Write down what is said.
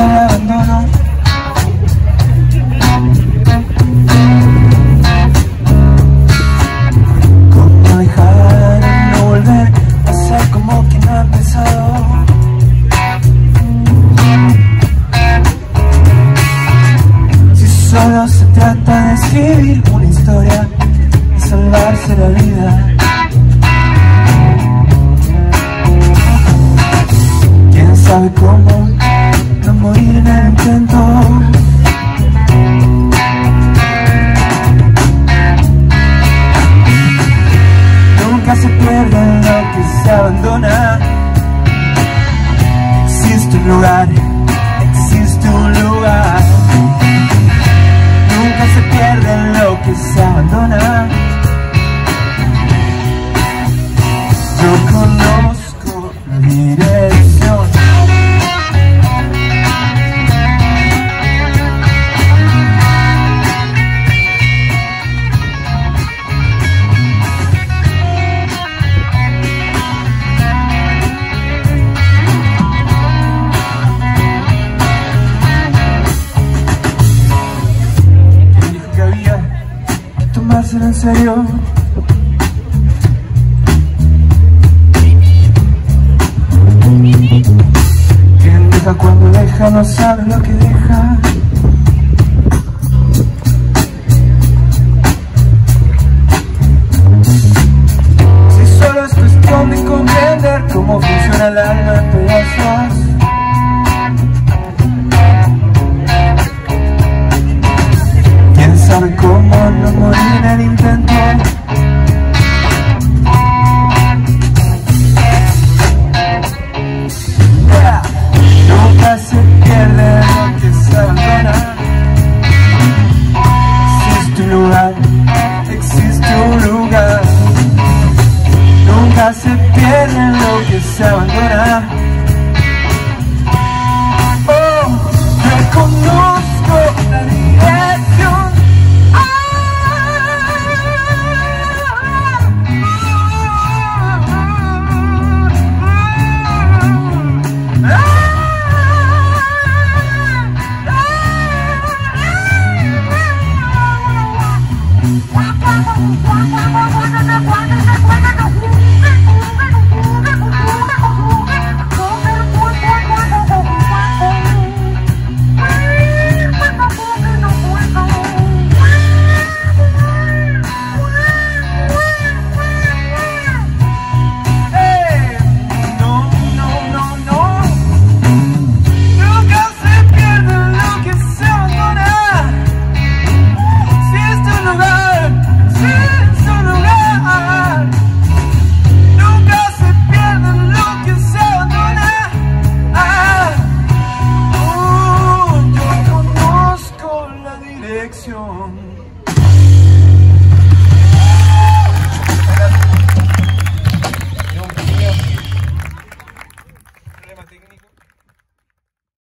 abandono. ¿Cómo dejar de no volver a ser como quien ha empezado? Si solo se trata de escribir una historia y salvarse la vida. ¿Quién sabe cómo? Lugar, existe un lugar. Nunca se pierde lo que se abandona. Yo conozco serio? Quien deja cuando deja no sabe lo que deja Se pierde lo que se abandona Oh, reconozco la dirección